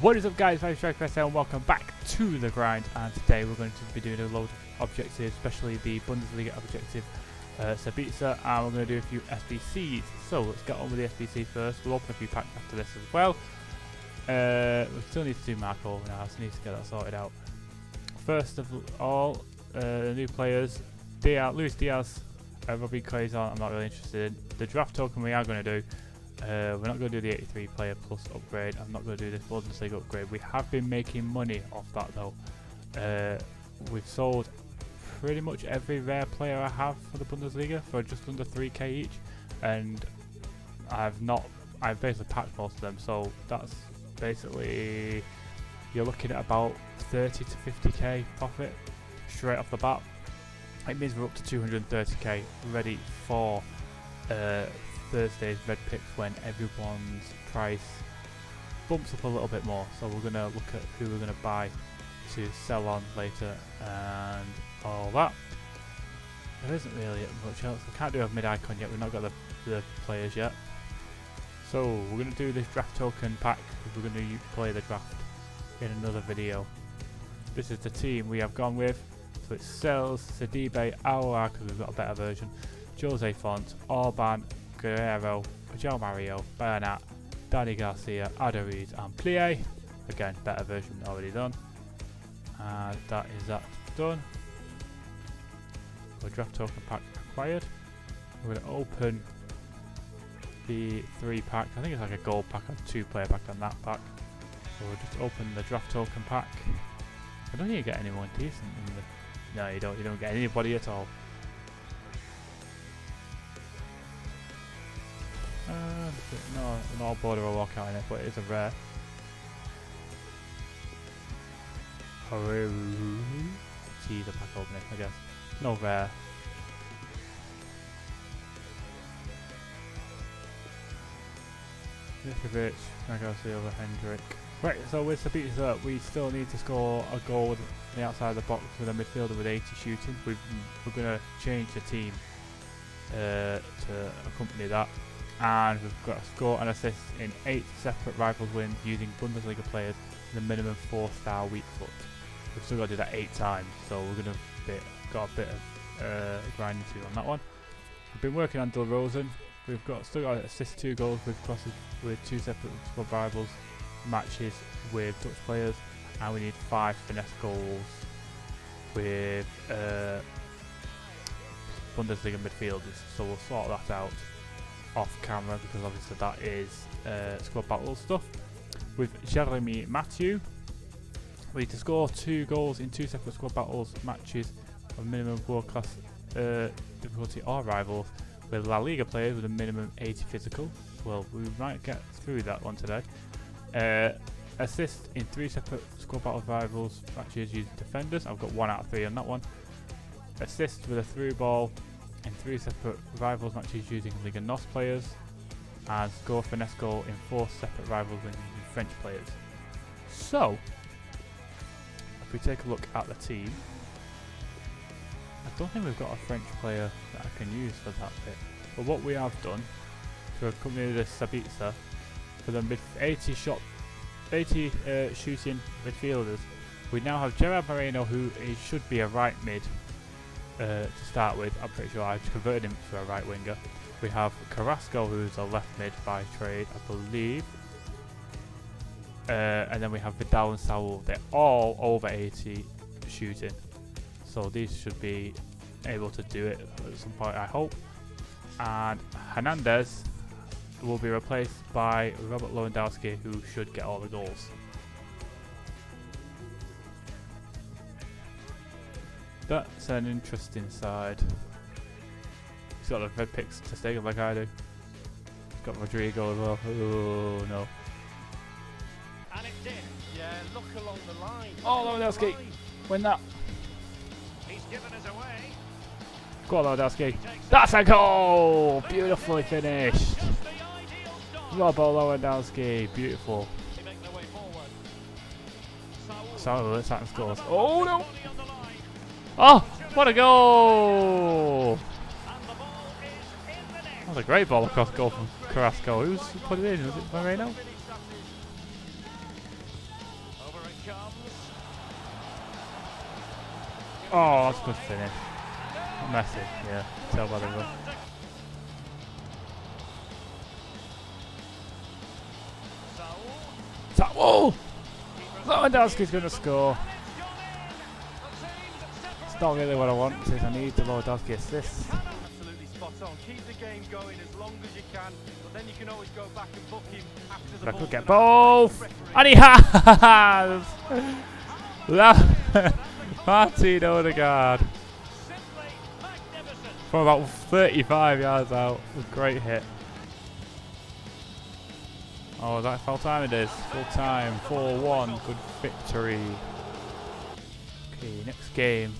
What is up guys, I'm Strike and welcome back to The Grind and today we're going to be doing a load of objectives, especially the Bundesliga objective uh, Sabitzer and we're going to do a few SBCs. So let's get on with the SBC first, we'll open a few packs after this as well. Uh, we still need to do Mark over now, so we need to get that sorted out. First of all, uh, new players, Diaz, Luis Diaz, uh, Robbie Quasar, I'm not really interested in. The draft token we are going to do uh, we're not going to do the 83 player plus upgrade. I'm not going to do this Bundesliga upgrade. We have been making money off that though. Uh, we've sold pretty much every rare player I have for the Bundesliga for just under 3k each, and I've not. I've basically packed most of them. So that's basically you're looking at about 30 to 50k profit straight off the bat. It means we're up to 230k ready for uh, Thursday's red picks when everyone's price bumps up a little bit more. So we're going to look at who we're going to buy to sell on later and all that. There isn't really much else. We can't do a mid-icon yet. We've not got the, the players yet. So we're going to do this draft token pack. We're going to play the draft in another video. This is the team we have gone with. So it's Sels, Sidibe, Aouar, because we've got a better version, Jose Font, Orban, Guerrero, João Mario, Bernat, Danny Garcia, Aduriz and Pléa. Again, better version already done. And that is that done. The draft token pack acquired. We're going to open the three pack. I think it's like a gold pack and two player pack on that pack. So we'll just open the draft token pack. I don't think you get anyone decent in the. No, you don't. You don't get anybody at all. Uh, no, not a border or walkout in it, but it is a rare. See the pack opening, I guess. No rare. Mitrovic, over Hendrick. Right, so with Sabitzer, we still need to score a goal on the outside of the box with a midfielder with 80 shooting. we are going to change the team uh, to accompany that and we've got a score and assist in 8 separate rivals wins using Bundesliga players in the minimum 4 star weak foot. We've still got to do that 8 times, so we're to bit, got a bit of uh, grinding to do on that one. We've been working on Dilrosun. We've got still got assist 2 goals with crosses with 2 separate squad rivals matches with Dutch players, and we need 5 finesse goals with uh, Bundesliga midfielders, so we'll sort that out off camera because obviously that is uh, squad battle stuff. With Jeremy Mathieu, we need to score two goals in two separate squad battles matches of minimum world class uh, difficulty or rivals with La Liga players with a minimum 80 physical. Well, we might get through that one today. Uh, assist in three separate squad battle rivals matches using defenders. I've got one out of three on that one. Assist with a through ball in three separate rivals matches using Liga NOS players, and score finesse goal in four separate rivals using French players. So, if we take a look at the team, I don't think we've got a French player that I can use for that bit. But what we have done to accompany this Sabitzer for the mid 80 shot, 80 uh, shooting midfielders, we now have Gerard Moreno, who should be a right mid uh, to start with. I'm pretty sure I've converted him to a right winger. We have Carrasco, who's a left mid by trade, I believe. Uh, and then we have Vidal and Saul. They're all over 80 shooting. So these should be able to do it at some point, I hope. And Hernandez will be replaced by Robert Lewandowski, who should get all the goals. That's an interesting side. He's got the red picks to stay like I do. Got Rodrigo as well. Oh no. And it's in. Yeah, look along the line. Oh, Lewandowski. Win that. He's given us away. Go on, Lewandowski. That's a goal! Beautifully finished. Robo Lewandowski. Beautiful. So, let's that scores. Oh no! Oh, what a goal! That was a great ball across goal from Carrasco. Who's put it in? Was it Moreno? Oh, that's a good finish. Massive, yeah. Tell by the run. Saul! Lewandowski's going to score. It's not really what I want, since I need the Lewandowski assist. Absolutely spot on. Keep the game going as long as you can, but then you can always go back and book him after the I ball. could get both! And he has! Martin Odegaard. From about 35 yards out. Great hit. Oh, is that full time it is? Full time. 4-1. Good victory. Okay, next game.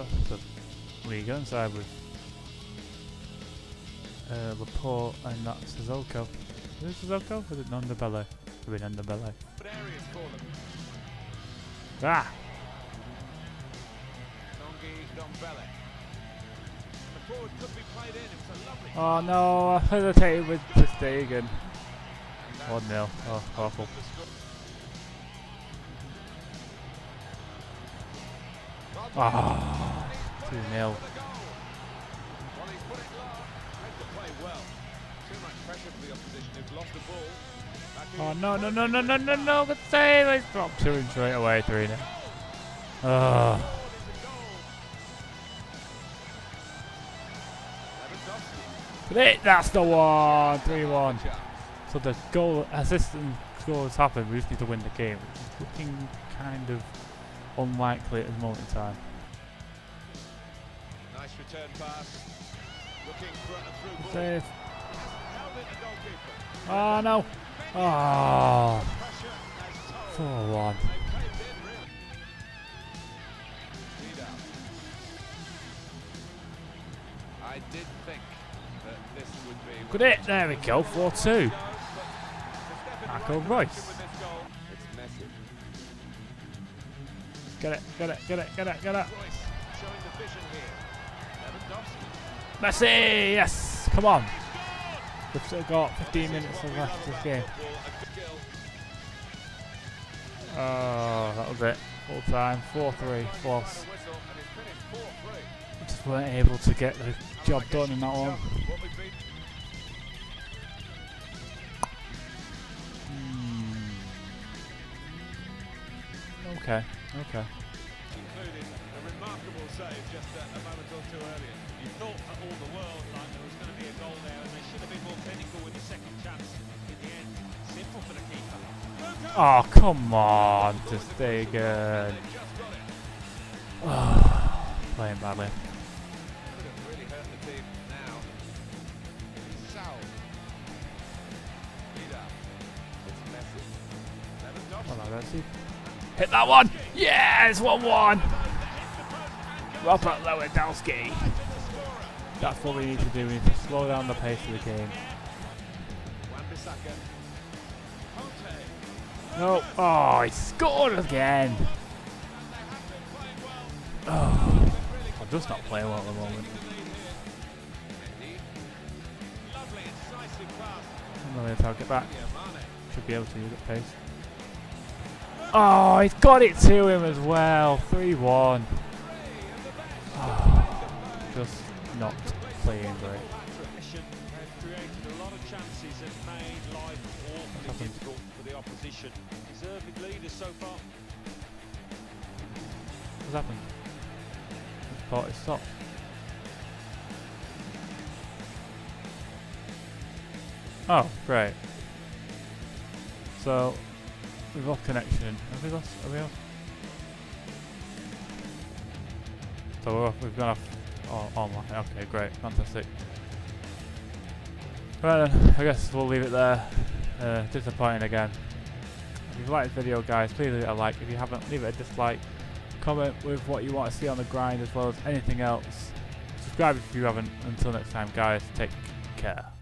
That, that's a league inside with uh, Laporte and that's Sissoko. Is it? Or is it Ndombele? Could be Ndombele. Ah! Oh no, I hesitated with Stegen. 1 0. Oh, awful. Ah, 2 0. Well, he's put it low. Made the play well. Too much pressure for the opposition who've lost the ball. Back Oh in. no, no, no, no, no, no, no, good save! I dropped 2 in straight away, 3 0. Ah. Forward is the goal. Lewandowski. But it, that's the one! 3 1. So the goal, assist and score has happened, we just need to win the game. Which is looking kind of unlikely at the moment in time. Return pass. Looking for a through ball. Save. Held it the goalkeeper. Oh no! Ah. Oh, Pressure has told. 4 1. They caved in really. Vidal. I did think that this would be. Good hit, there we go, 4 2. Marco Reus. Get it, get it, get it, get it, get it. Messi, yes, come on. We've still got 15 minutes left of this game. Oh, that was it. Full time, 4 3, close. Whistle, and it's finished 4-3. Just weren't able to get the job done in that one. Hmm. Okay, okay. included a remarkable save just a moment or two earlier. Thought for all the world like there was going to be a goal there, and they should have been more clinical with the second chance. In the end, simple for the keeper. Oh, come on, just stay good. Oh, playing badly. Hit that one! Yes, 1 1! Robert Lewandowski. That's what we need to do. We need to slow down the pace of the game. No. Oh, he scored again. Oh, I'm just not playing well at the moment. Mendy. Lovely incisive pass. I'm not going to target back. Should be able to use it pace. Oh, he's got it to him as well. 3 1. Oh, just not playing great. Difficult for the opposition. Deserving leaders so far. What's happened? The party stopped. Oh, great. So, we've lost connection. Have we lost? Are we off? So we're off, we've gone off oh, online. Okay, great. Fantastic. Right then, I guess we'll leave it there. Uh, disappointing again. If you've liked the video guys, please leave it a like. If you haven't, leave it a dislike. Comment with what you want to see on the grind as well as anything else. Subscribe if you haven't. Until next time guys, take care.